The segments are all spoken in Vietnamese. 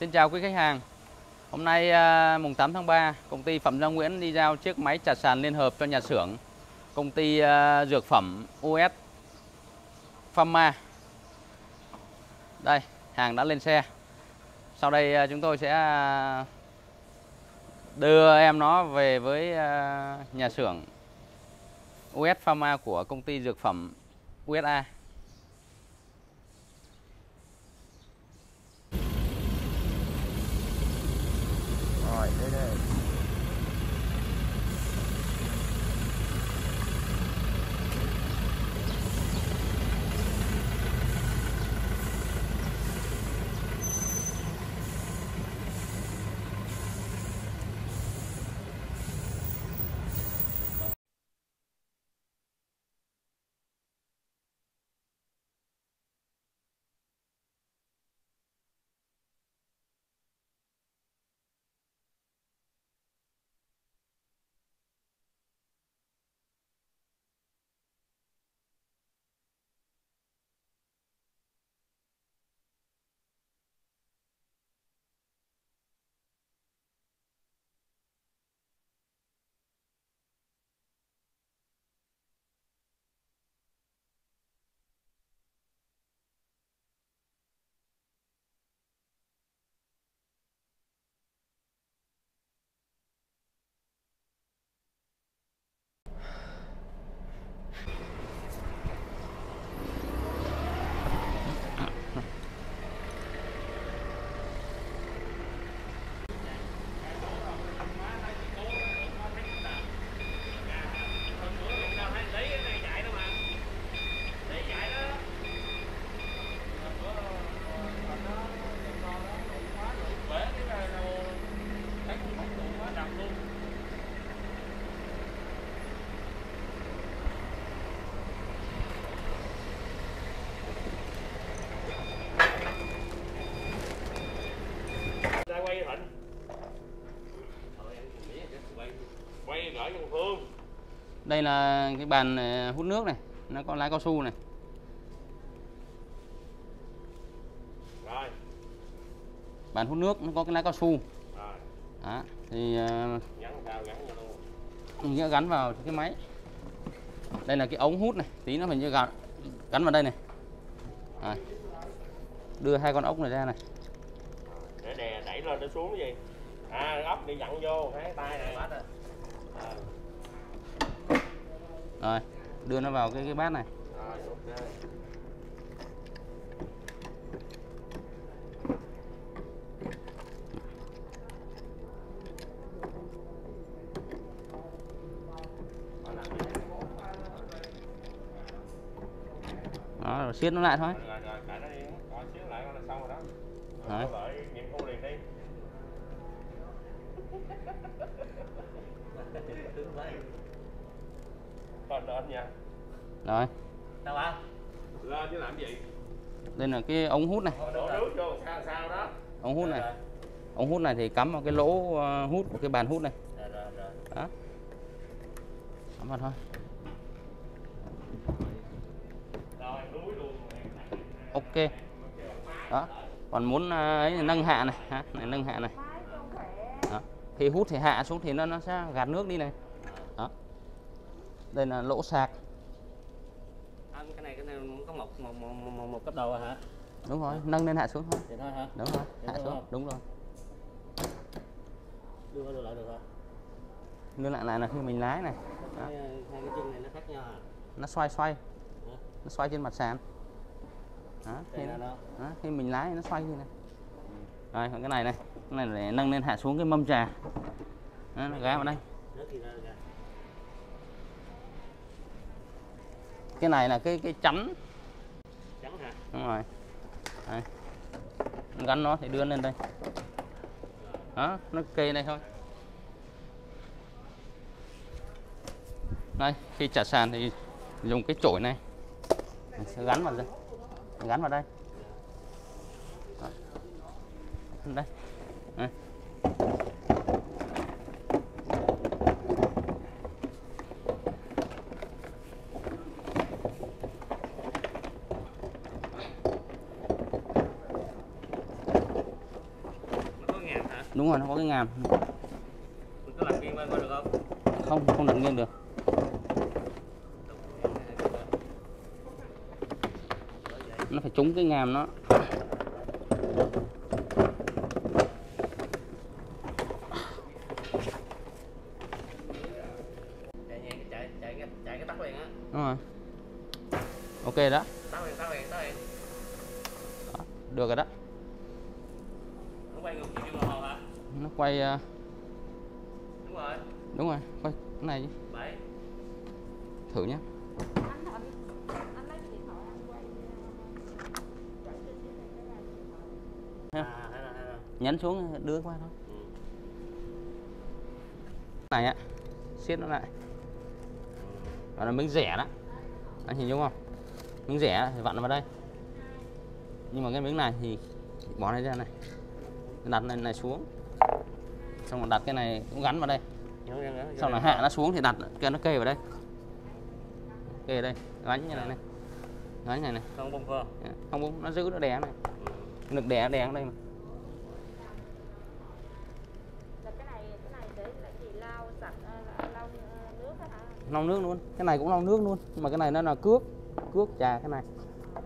Xin chào quý khách hàng. Hôm nay à, mùng 8 tháng 3, công ty Phẩm Gia Nguyễn đi giao chiếc máy chặt sàn liên hợp cho nhà xưởng công ty à, dược phẩm US Pharma. Đây, hàng đã lên xe. Sau đây à, chúng tôi sẽ đưa em nó về với nhà xưởng US Pharma của công ty dược phẩm USA. Rồi, đây đây. ra quay thịnh quay gửi cho phương Đây là cái bàn à, hút nước này, nó có lái cao su này. rồi. Bàn hút nước nó có cái lái cao su. rồi. Đó, thì à, gắn sao gắn cho luôn. mình sẽ gắn vào cái máy. Đây là cái ống hút này tí nó mình như gắn gắn vào đây này. Rồi. đưa hai con ốc này ra này. Để đè đẩy lên nó xuống cái gì? À ốc đi dặn vô hai tay này. À. rồi đưa nó vào cái cái bát này. Đó rồi siết nó lại thôi. Rồi rồi lên nha. Rồi. Sao ba? Lên chứ làm gì? Đây là cái ống hút này. Đổ nước vô. Sao sao đó? Ống hút này. ống hút này thì cắm vào cái lỗ ờ, hút của cái bàn hút này. Rồi rồi rồi. Đó. Cắm vào thôi. Rồi núi luôn. Ok. Đó. Còn muốn à, ấy thì nâng hạ này. Ha này nâng hạ này. Đó. khi hút thì hạ xuống thì nó nó sẽ gạt nước đi này đây là lỗ sạc À, cái này cái này có một một một, một, một cấp đầu à hả? đúng rồi nâng lên hạ xuống thôi Vậy thôi hả? đúng rồi hạ xuống rồi. đúng rồi Đưa đưa lại được hả? đưa lại lại là khi mình lái này Đó. Hai, cái chân này nó khác nhau à? nó xoay xoay Hả? nó xoay trên mặt sàn đó, khi, nó. đó, khi mình lái nó xoay như này rồi còn cái này này cái này để nâng lên hạ xuống cái mâm trà đó, nó gá vào đây Nó thì ra ra. Cái này là cái cái chắn Trắng hả? đúng rồi đây. gắn nó thì đưa lên đây đó nó kê đây thôi đây khi trả sàn thì dùng cái chổi này mình sẽ gắn vào đây gắn vào đây Đó. đây đây. Đúng rồi nó có cái ngàm. Mình có làm nghiêng qua được không? Không không nghiêng được. Nó phải trúng cái ngàm nó. Đúng rồi. Ok đó. Được rồi đó nó quay ngược chiều đồng hồ hả nó quay ờ, đúng rồi. đúng rồi quay cái này bảy. Thử nhé à hay là hay là. Nhấn xuống đưa qua thôi. Ừ. này á siết nó lại. Và nó miếng rẻ đó. Anh nhìn đúng không? Miếng rẻ thì vặn vào đây. Nhưng mà cái miếng này thì bỏ này ra này. Đặt này này xuống xong rồi đặt cái này cũng gắn vào đây. Xong rồi hạ nó xuống thì đặt cái nó kê vào đây. Kê vào đây gắn như này này. Gắn như này này. Không bông phơ. Không bung nó giữ nó đè này. Lực đè đè ở đây mà. Là cái này cái này để là gì? Lau sạch là lau nước á hả? Lau nước luôn. Cái này cũng lau nước luôn nhưng mà cái này nó là cước cước trà cái này.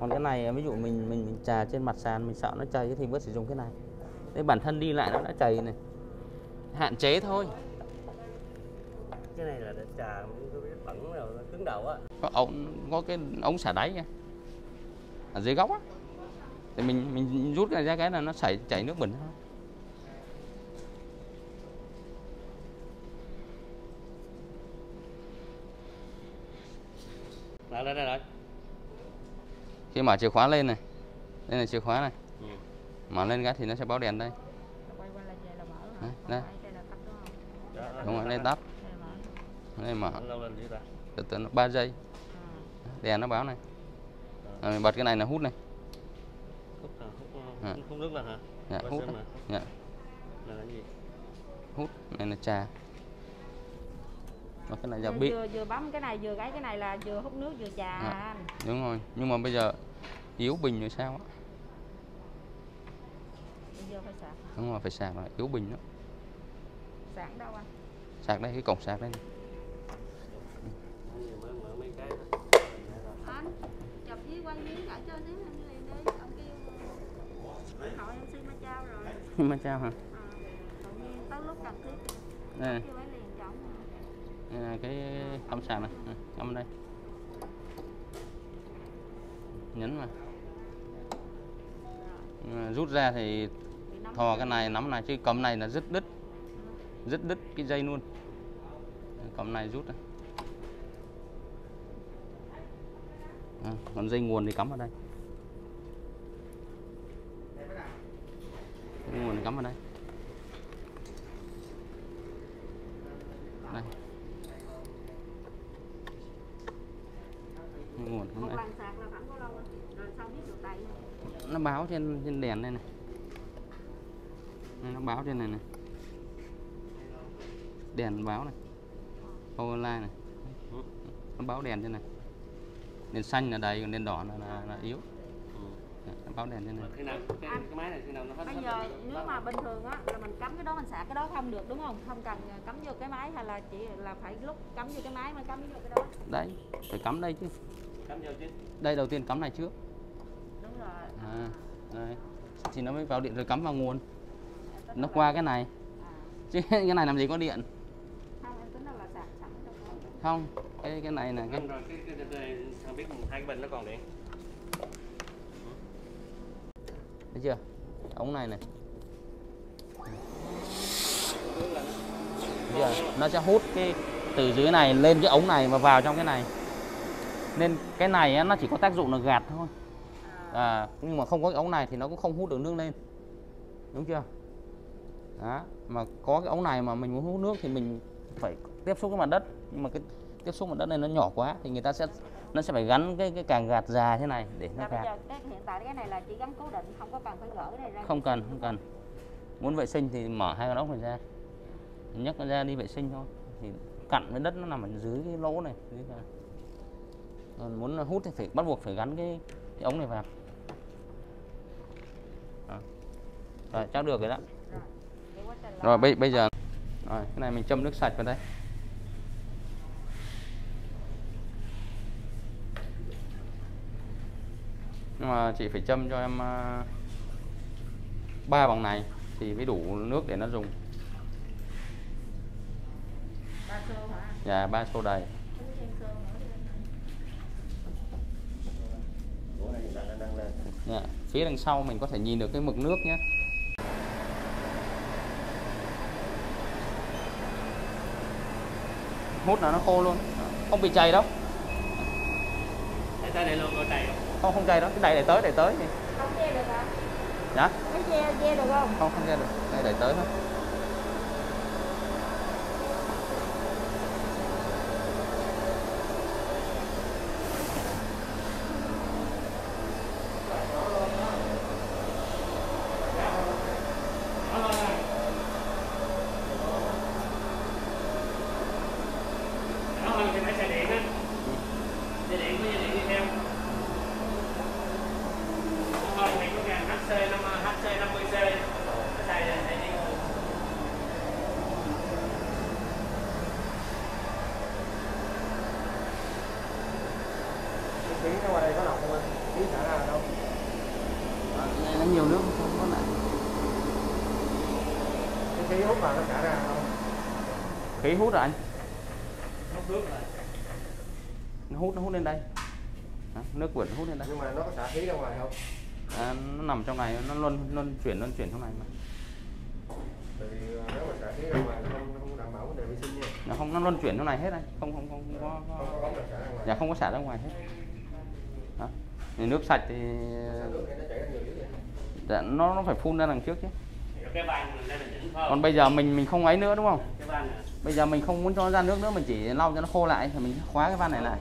Còn cái này ví dụ mình mình, mình trà trên mặt sàn mình sợ nó chảy thì mới sử dụng cái này. Đấy bản thân đi lại nó đã chảy này hạn chế thôi. Cái này là để trà bẩn rồi nó cứng đầu á. Có ống có cái ống xả đáy kìa ở dưới góc á. Thì mình mình rút cái này ra cái là nó chảy chảy nước bẩn thôi. Lại đây đây rồi khi mở chìa khóa lên này đây là chìa khóa này. Ừ. mở lên cái thì nó sẽ báo đèn đây. Là quay đúng rồi đây tắt đây là mở từ từ nó 3 giây. À. đèn nó báo này. À, mình bật cái này là hút này. À, À. hút, hút nước lên hả? Dạ, hút. Dạ, là cái gì? Hút này là trà. Và cái này là vừa, bị vừa vừa bấm cái này vừa cái cái này là vừa hút nước vừa trà Dạ. anh. Đúng rồi nhưng mà bây giờ yếu bình rồi sao á? Bây giờ phải sạc. Đúng rồi phải sạc là yếu bình đó. Sạc đâu anh sạc đây cái cổng sạc đây. Mà trao hả? À, lúc cần thiết đây. là cái cắm sạc này Ừ, cắm đây. Nhấn mà. Rút ra thì thò cái này. nắm này chứ cầm này là rất đứt rất đứt cái dây luôn. Cầm này rút ra à, còn dây nguồn thì cắm vào đây. Dây nguồn thì cắm vào đây. Đây. Dây nguồn cắm đây. nó báo trên trên đèn đây này. Nó báo trên này này đèn báo này online này. Nó báo đèn trên này. Đèn xanh là đầy còn đèn đỏ là, là, là yếu. Ừ. Dạ, nó báo đèn trên này. Khi nào cái, cái máy này khi nào nó hết bây giờ nếu mà bình thường á là mình cắm cái đó mình sạc cái đó không được đúng không? Không cần cắm vô cái máy hay là chỉ là phải lúc cắm vô cái máy mới cắm vô cái đó. Đấy phải cắm đây chứ. Cắm vô chứ. Đây đầu tiên cắm này trước. Đúng rồi. À, đây thì nó mới vào điện rồi cắm vào nguồn. Nó qua cái này. À, chứ cái này làm gì có điện không em tính là là sạc sẵn đâu có. Không cái cái này là cái Anh rồi cái, cái, cái, cái không biết hai cái bình nó còn điện? Thấy chưa? Ống này này Bây giờ nó sẽ hút cái từ dưới này lên cái ống này và vào trong cái này. Nên cái này á, nó chỉ có tác dụng là gạt thôi. À, nhưng mà không có cái ống này thì nó cũng không hút được nước lên. Đúng chưa? Đó mà có cái ống này mà mình muốn hút nước thì mình phải tiếp xúc với mặt đất. Nhưng mà cái tiếp xúc mặt đất này nó nhỏ quá thì người ta sẽ nó sẽ phải gắn cái cái càng gạt già thế này để nó gạt. cái hiện tại cái này là chỉ gắn cố định không có cần phải gỡ cái này ra. Không cần không cần. Muốn vệ sinh thì mở hai con ốc này ra. Nhấc nó ra đi vệ sinh thôi. Thì cặn với đất nó nằm ở dưới cái lỗ này dưới cái... còn muốn hút thì phải bắt buộc phải gắn cái, cái ống này vào. Đó. rồi chắc được rồi đó. Rồi bây bây giờ rồi cái này mình châm nước sạch vào đây nhưng mà chị phải châm cho em à, ba bằng này thì mới đủ nước để nó dùng. Ba xô hả? Và ba xô đầy. Nó Dạ, phía đằng sau mình có thể nhìn được cái mực nước nhé. Hút là nó khô luôn. Không bị chảy đâu. Để tới đây luôn coi tay không không chảy đâu cái đẩy để tới để tới. Không che được hả? Dạ? Che che được không? Không không ra được. Đây đẩy tới thôi đó hơn thì phải xe điện á xe điện có xe điện đi theo hơn thì có ngàn HC năm HC 50C nó xài xài đi khí nó qua đây có độc không anh? Khí xả ra đâu? À, này nó nhiều nước không có lại cái khí hút vào nó xả ra đâu khí hút rồi anh. Hút nước rồi. Nó hút nó hút lên đây. Đó, nước vượt hút lên đây. Nhưng mà nó có xả khí ra ngoài không? À, nó nằm trong này nó luôn luôn chuyển luôn chuyển trong này mà. Tại vì ờ, nếu mà xả khí ra ngoài nó không, nó không đảm bảo vấn đề vệ sinh nha. Nó không nó luôn chuyển trong này hết anh. Không không không, không có, không có có bóng nào xả ra ngoài. dạ không có xả ra ngoài hết. Thì nước sạch thì nó dạ, nó nó phải phun ra đằng trước chứ. Còn bây giờ mình mình không ấy nữa đúng không? Bây giờ mình không muốn cho nó ra nước nữa mình chỉ lau cho nó khô lại thì mình khóa cái van này lại.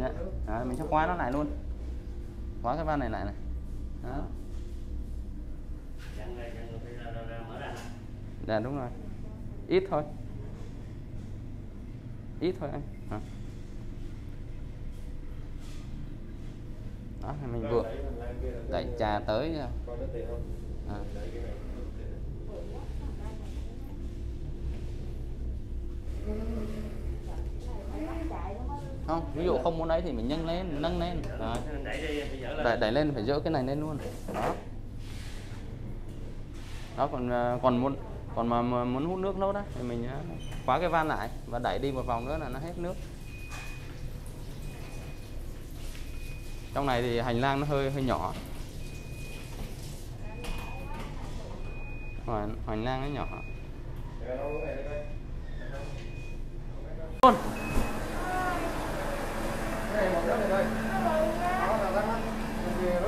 Dạ. Đó, mình sẽ khóa nó lại luôn. Khóa cái van này lại này. Đó. dạ đúng rồi. Ít thôi. Ít thôi anh. À. đó mình vừa Đẩy trà tới không à. không ví dụ không muốn đấy thì mình nhân lên nâng lên. Đó. đẩy đẩy, lên phải dỡ cái này lên luôn. Đó. Đó còn à, còn muốn còn mà, muốn hút nước nốt đó thì mình à, khóa cái van lại và đẩy đi một vòng nữa là nó hết nước. Trong này thì hành lang nó hơi hơi nhỏ. Hành, hành lang nó nhỏ. Luôn Cái này một cái này thôi đó là thắc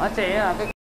nó sẽ là cái